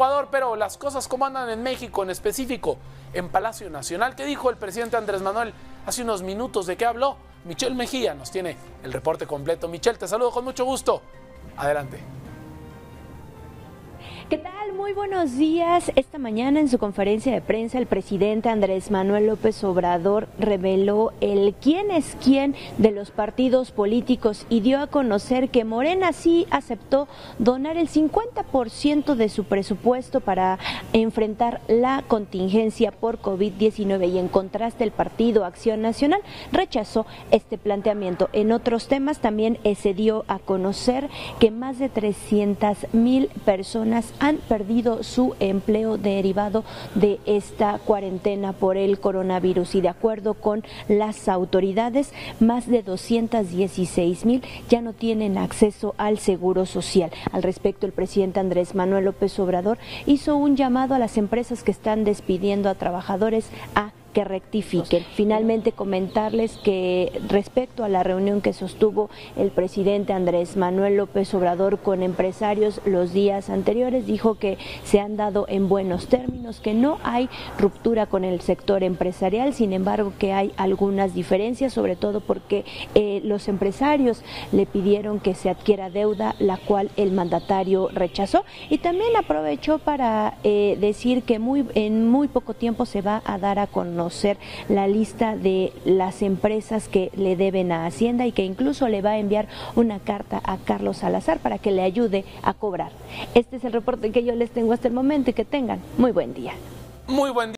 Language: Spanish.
Ecuador, pero las cosas como andan en México, en específico en Palacio Nacional. ¿Qué dijo el presidente Andrés Manuel hace unos minutos? ¿De qué habló? Michelle Mejía nos tiene el reporte completo. Michelle, te saludo con mucho gusto. Adelante. Muy buenos días. Esta mañana en su conferencia de prensa el presidente Andrés Manuel López Obrador reveló el quién es quién de los partidos políticos y dio a conocer que Morena sí aceptó donar el 50% de su presupuesto para enfrentar la contingencia por COVID-19 y en contraste el partido Acción Nacional rechazó este planteamiento. En otros temas también se dio a conocer que más de 300 mil personas han su empleo derivado de esta cuarentena por el coronavirus y de acuerdo con las autoridades, más de 216 mil ya no tienen acceso al seguro social. Al respecto, el presidente Andrés Manuel López Obrador hizo un llamado a las empresas que están despidiendo a trabajadores a que rectifiquen. Finalmente comentarles que respecto a la reunión que sostuvo el presidente Andrés Manuel López Obrador con empresarios los días anteriores, dijo que se han dado en buenos términos, que no hay ruptura con el sector empresarial, sin embargo que hay algunas diferencias, sobre todo porque eh, los empresarios le pidieron que se adquiera deuda, la cual el mandatario rechazó y también aprovechó para eh, decir que muy en muy poco tiempo se va a dar a conocer conocer la lista de las empresas que le deben a Hacienda y que incluso le va a enviar una carta a Carlos Salazar para que le ayude a cobrar. Este es el reporte que yo les tengo hasta el momento y que tengan muy buen día. Muy buen día.